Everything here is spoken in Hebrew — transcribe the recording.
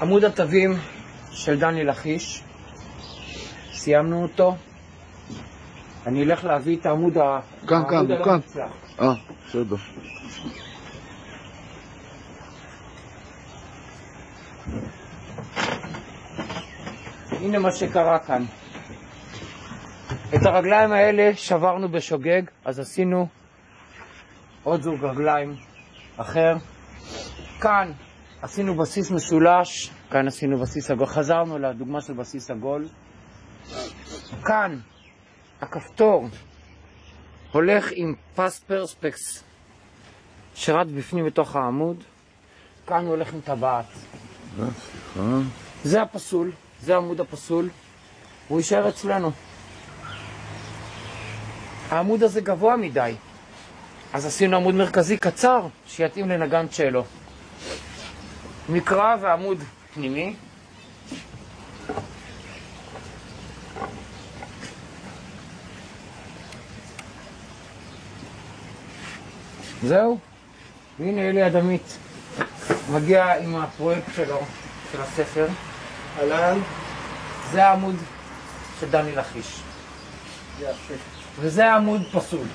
עמוד התווים של דני לכיש, סיימנו אותו. אני אלך להביא את העמוד ה... כאן, כאן, כאן. אה, בסדר. הנה מה שקרה כאן. את הרגליים האלה שברנו בשוגג, אז עשינו עוד זוג רגליים אחר. כאן עשינו בסיס משולש, כאן עשינו בסיס עגול, חזרנו לדוגמה של בסיס עגול. כאן הכפתור הולך עם פס פרספקס שרט בפנים בתוך העמוד, כאן הוא הולך עם טבעת. אה. זה הפסול, זה עמוד הפסול, הוא יישאר אצלנו. העמוד הזה גבוה מדי, אז עשינו עמוד מרכזי קצר שיתאים לנגן צ'לו. מקרא ועמוד פנימי. זהו, והנה אלי אדמית מגיע עם הפרויקט שלו, של הספר. אהלן. זה העמוד של דני לכיש. יפה. וזה העמוד פסול.